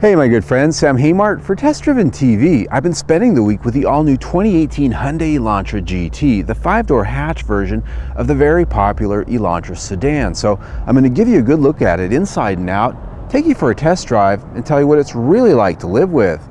Hey my good friends, Sam Haymart for Test Driven TV. I've been spending the week with the all-new 2018 Hyundai Elantra GT, the five-door hatch version of the very popular Elantra sedan. So I'm going to give you a good look at it inside and out, take you for a test drive, and tell you what it's really like to live with.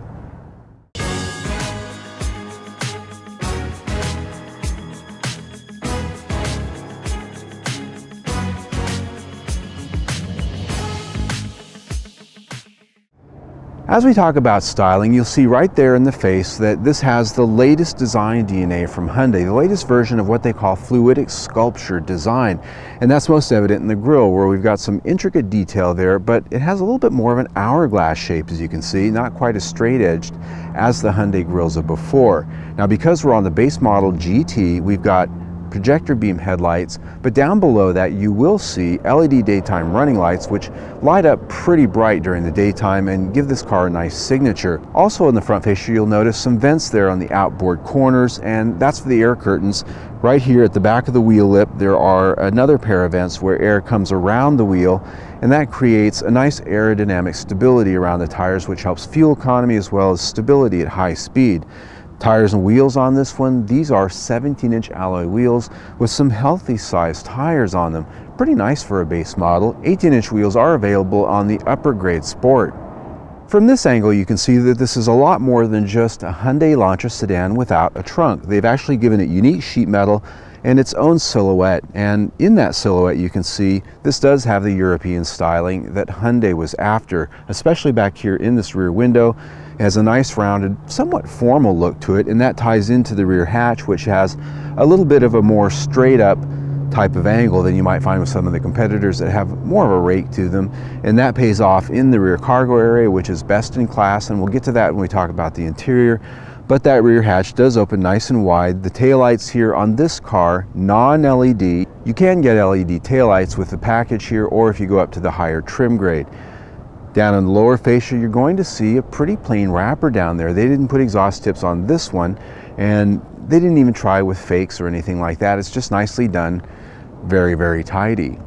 As we talk about styling, you'll see right there in the face that this has the latest design DNA from Hyundai, the latest version of what they call fluidic sculpture design. And that's most evident in the grille where we've got some intricate detail there, but it has a little bit more of an hourglass shape as you can see, not quite as straight edged as the Hyundai grills of before. Now because we're on the base model GT, we've got projector beam headlights, but down below that you will see LED daytime running lights which light up pretty bright during the daytime and give this car a nice signature. Also in the front fascia you'll notice some vents there on the outboard corners and that's for the air curtains. Right here at the back of the wheel lip there are another pair of vents where air comes around the wheel and that creates a nice aerodynamic stability around the tires which helps fuel economy as well as stability at high speed. Tires and wheels on this one, these are 17 inch alloy wheels with some healthy sized tires on them. Pretty nice for a base model. 18 inch wheels are available on the upper grade Sport. From this angle you can see that this is a lot more than just a Hyundai Elantra sedan without a trunk. They've actually given it unique sheet metal and its own silhouette and in that silhouette you can see this does have the European styling that Hyundai was after especially back here in this rear window has a nice rounded, somewhat formal look to it, and that ties into the rear hatch, which has a little bit of a more straight up type of angle than you might find with some of the competitors that have more of a rake to them. And that pays off in the rear cargo area, which is best in class, and we'll get to that when we talk about the interior. But that rear hatch does open nice and wide. The taillights here on this car, non-LED. You can get LED taillights with the package here, or if you go up to the higher trim grade. Down in the lower fascia, you're going to see a pretty plain wrapper down there. They didn't put exhaust tips on this one, and they didn't even try with fakes or anything like that. It's just nicely done, very, very tidy.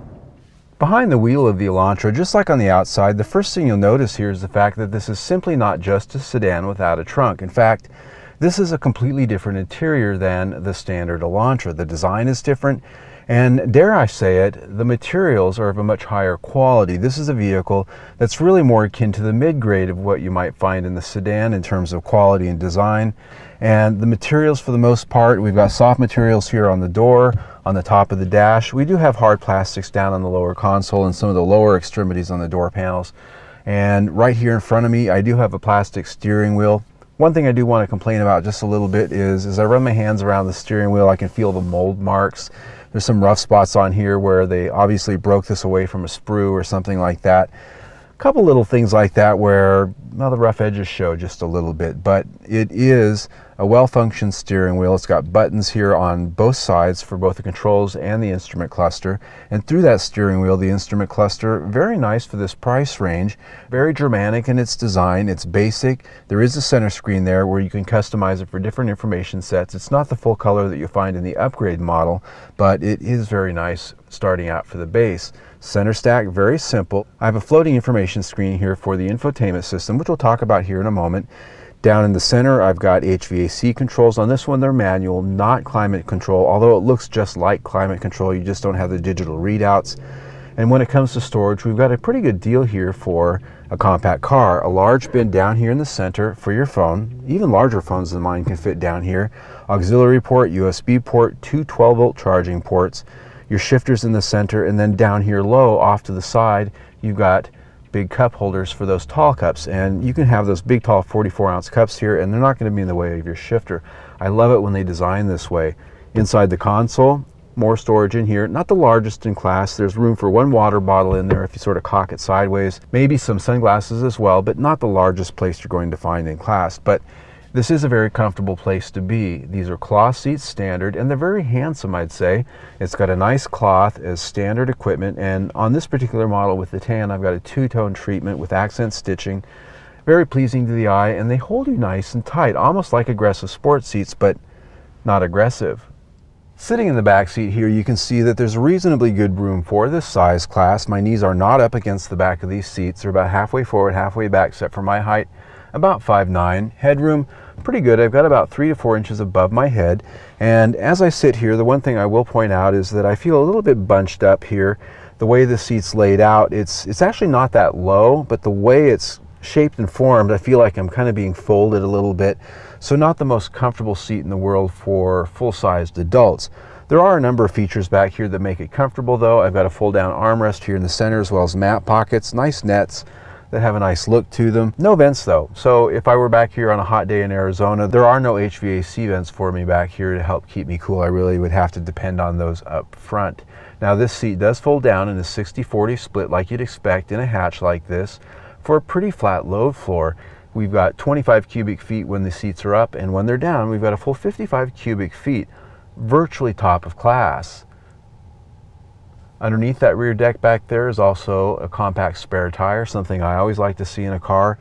Behind the wheel of the Elantra, just like on the outside, the first thing you'll notice here is the fact that this is simply not just a sedan without a trunk. In fact, this is a completely different interior than the standard Elantra. The design is different, and dare I say it, the materials are of a much higher quality. This is a vehicle that's really more akin to the mid-grade of what you might find in the sedan in terms of quality and design. And the materials for the most part, we've got soft materials here on the door, on the top of the dash. We do have hard plastics down on the lower console and some of the lower extremities on the door panels. And right here in front of me, I do have a plastic steering wheel. One thing I do want to complain about just a little bit is as I run my hands around the steering wheel, I can feel the mold marks. There's some rough spots on here where they obviously broke this away from a sprue or something like that. A couple little things like that where well, the rough edges show just a little bit, but it is a well-functioned steering wheel. It's got buttons here on both sides for both the controls and the instrument cluster. And through that steering wheel, the instrument cluster, very nice for this price range. Very Germanic in its design. It's basic. There is a center screen there where you can customize it for different information sets. It's not the full color that you find in the upgrade model, but it is very nice starting out for the base. Center stack, very simple. I have a floating information screen here for the infotainment system, which we'll talk about here in a moment. Down in the center, I've got HVAC controls. On this one, they're manual, not climate control, although it looks just like climate control. You just don't have the digital readouts. And when it comes to storage, we've got a pretty good deal here for a compact car. A large bin down here in the center for your phone. Even larger phones than mine can fit down here. Auxiliary port, USB port, two 12 volt charging ports. Your shifters in the center, and then down here low off to the side, you've got big cup holders for those tall cups and you can have those big tall 44 ounce cups here and they're not going to be in the way of your shifter. I love it when they design this way. Inside the console, more storage in here, not the largest in class. There's room for one water bottle in there if you sort of cock it sideways. Maybe some sunglasses as well, but not the largest place you're going to find in class. But this is a very comfortable place to be. These are cloth seats standard and they're very handsome I'd say. It's got a nice cloth as standard equipment and on this particular model with the tan I've got a two-tone treatment with accent stitching. Very pleasing to the eye and they hold you nice and tight almost like aggressive sports seats but not aggressive. Sitting in the back seat here, you can see that there's reasonably good room for this size class. My knees are not up against the back of these seats. They're about halfway forward, halfway back, except for my height, about 5'9". Headroom, pretty good. I've got about three to four inches above my head. And as I sit here, the one thing I will point out is that I feel a little bit bunched up here. The way the seat's laid out, it's, it's actually not that low, but the way it's shaped and formed, I feel like I'm kind of being folded a little bit. So not the most comfortable seat in the world for full-sized adults. There are a number of features back here that make it comfortable though. I've got a fold down armrest here in the center as well as mat pockets, nice nets that have a nice look to them. No vents though. So if I were back here on a hot day in Arizona, there are no HVAC vents for me back here to help keep me cool. I really would have to depend on those up front. Now this seat does fold down in a 60-40 split like you'd expect in a hatch like this for a pretty flat load floor. We've got 25 cubic feet when the seats are up, and when they're down, we've got a full 55 cubic feet, virtually top of class. Underneath that rear deck back there is also a compact spare tire, something I always like to see in a car.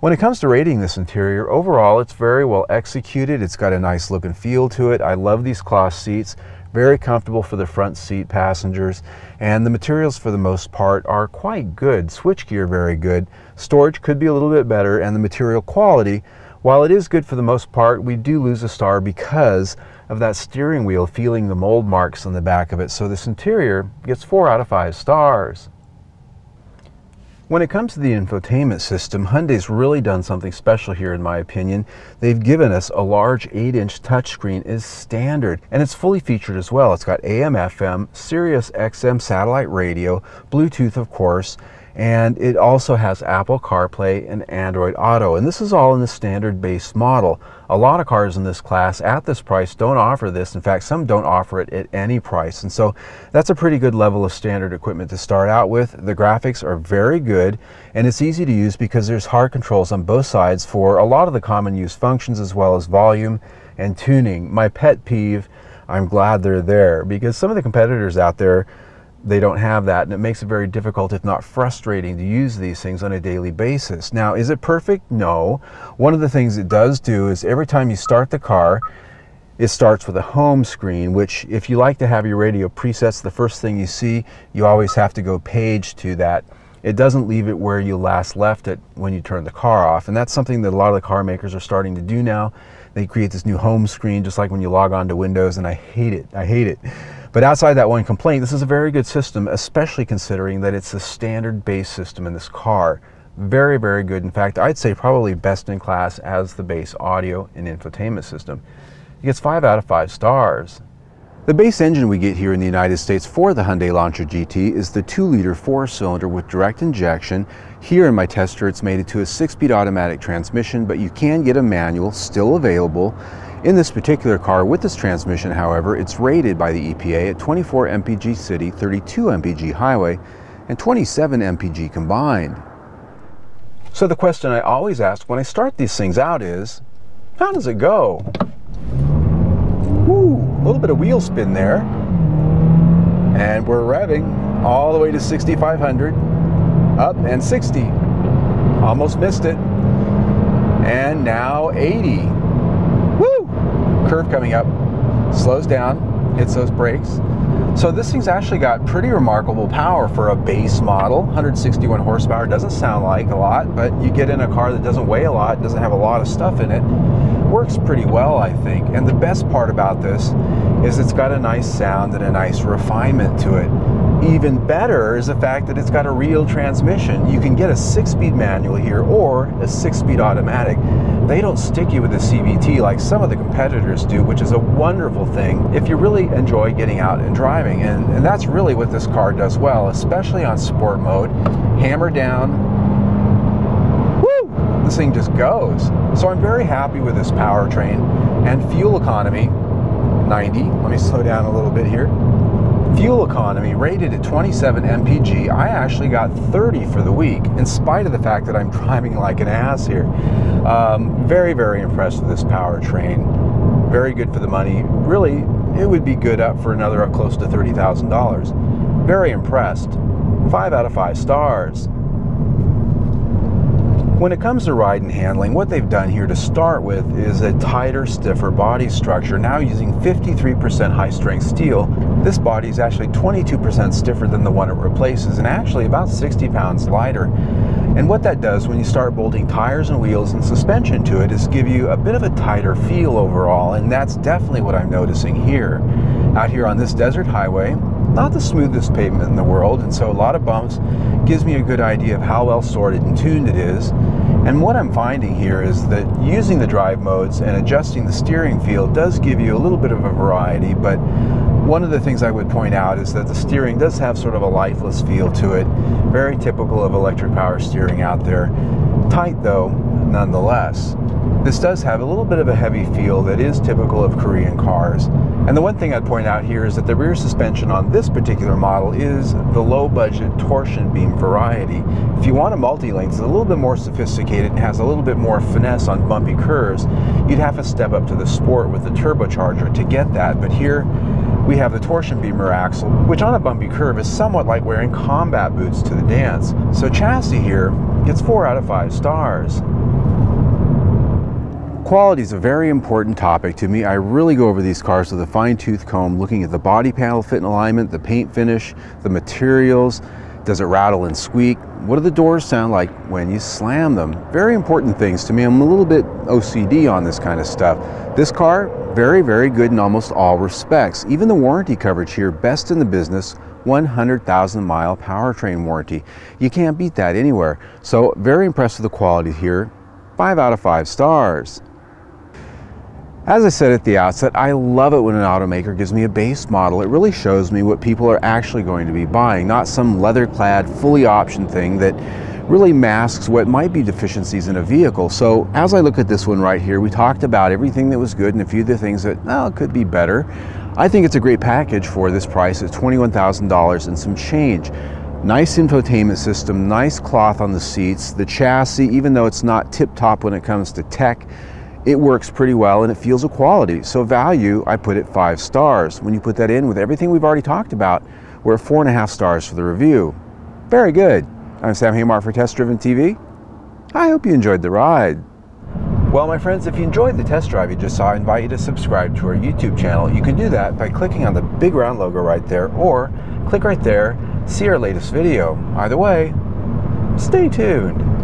When it comes to rating this interior, overall it's very well executed. It's got a nice look and feel to it. I love these cloth seats very comfortable for the front seat passengers and the materials for the most part are quite good switchgear very good storage could be a little bit better and the material quality while it is good for the most part we do lose a star because of that steering wheel feeling the mold marks on the back of it so this interior gets four out of five stars when it comes to the infotainment system, Hyundai's really done something special here in my opinion. They've given us a large 8-inch touchscreen as standard, and it's fully featured as well. It's got AM, FM, Sirius XM satellite radio, Bluetooth of course, and it also has Apple CarPlay and Android Auto. And this is all in the standard base model. A lot of cars in this class at this price don't offer this. In fact, some don't offer it at any price. And so that's a pretty good level of standard equipment to start out with. The graphics are very good and it's easy to use because there's hard controls on both sides for a lot of the common use functions as well as volume and tuning. My pet peeve, I'm glad they're there because some of the competitors out there they don't have that and it makes it very difficult if not frustrating to use these things on a daily basis. Now is it perfect? No. One of the things it does do is every time you start the car it starts with a home screen which if you like to have your radio presets the first thing you see you always have to go page to that. It doesn't leave it where you last left it when you turn the car off and that's something that a lot of the car makers are starting to do now they create this new home screen just like when you log on to windows and i hate it i hate it but outside that one complaint, this is a very good system, especially considering that it's the standard base system in this car. Very, very good. In fact, I'd say probably best in class as the base audio and infotainment system. It gets 5 out of 5 stars. The base engine we get here in the United States for the Hyundai Elantra GT is the 2-liter 4-cylinder with direct injection. Here in my tester it's made it to a 6-speed automatic transmission, but you can get a manual, still available. In this particular car with this transmission, however, it's rated by the EPA at 24 mpg city, 32 mpg highway, and 27 mpg combined. So the question I always ask when I start these things out is, how does it go? Woo, a little bit of wheel spin there. And we're revving all the way to 6,500, up and 60. Almost missed it. And now 80 Woo! curve coming up, slows down, hits those brakes. So this thing's actually got pretty remarkable power for a base model. 161 horsepower doesn't sound like a lot, but you get in a car that doesn't weigh a lot, doesn't have a lot of stuff in it, works pretty well, I think. And the best part about this is it's got a nice sound and a nice refinement to it. Even better is the fact that it's got a real transmission. You can get a six-speed manual here or a six-speed automatic. They don't stick you with a CVT like some of the competitors do, which is a wonderful thing if you really enjoy getting out and driving. And, and that's really what this car does well, especially on sport mode. Hammer down, this thing just goes. So I'm very happy with this powertrain and fuel economy, 90. Let me slow down a little bit here. Fuel economy rated at 27 mpg. I actually got 30 for the week, in spite of the fact that I'm driving like an ass here. Um, very, very impressed with this powertrain. Very good for the money. Really, it would be good up for another up close to $30,000. Very impressed. Five out of five stars. When it comes to ride and handling, what they've done here to start with is a tighter, stiffer body structure, now using 53% high strength steel. This body is actually 22% stiffer than the one it replaces and actually about 60 pounds lighter. And what that does when you start bolting tires and wheels and suspension to it is give you a bit of a tighter feel overall, and that's definitely what I'm noticing here. Out here on this desert highway, not the smoothest pavement in the world, and so a lot of bumps gives me a good idea of how well sorted and tuned it is. And what I'm finding here is that using the drive modes and adjusting the steering feel does give you a little bit of a variety, but one of the things I would point out is that the steering does have sort of a lifeless feel to it, very typical of electric power steering out there. Tight though, nonetheless. This does have a little bit of a heavy feel that is typical of Korean cars. And the one thing I'd point out here is that the rear suspension on this particular model is the low budget torsion beam variety. If you want a multi-link that's a little bit more sophisticated and has a little bit more finesse on bumpy curves, you'd have to step up to the Sport with the turbocharger to get that. But here, we have the torsion beam rear axle, which on a bumpy curve is somewhat like wearing combat boots to the dance. So chassis here gets 4 out of 5 stars. Quality is a very important topic to me. I really go over these cars with a fine tooth comb, looking at the body panel fit and alignment, the paint finish, the materials, does it rattle and squeak? What do the doors sound like when you slam them? Very important things to me. I'm a little bit OCD on this kind of stuff. This car, very, very good in almost all respects. Even the warranty coverage here, best in the business, 100,000 mile powertrain warranty. You can't beat that anywhere. So very impressed with the quality here. Five out of five stars. As I said at the outset, I love it when an automaker gives me a base model. It really shows me what people are actually going to be buying, not some leather-clad, fully optioned thing that really masks what might be deficiencies in a vehicle. So as I look at this one right here, we talked about everything that was good and a few of the things that, well, could be better. I think it's a great package for this price at $21,000 and some change. Nice infotainment system, nice cloth on the seats, the chassis, even though it's not tip-top when it comes to tech, it works pretty well and it feels a quality. So value, I put it five stars. When you put that in with everything we've already talked about, we're at four and a half stars for the review. Very good. I'm Sam Haymart for Test Driven TV. I hope you enjoyed the ride. Well, my friends, if you enjoyed the test drive you just saw, I invite you to subscribe to our YouTube channel. You can do that by clicking on the big round logo right there, or click right there, see our latest video. Either way, stay tuned.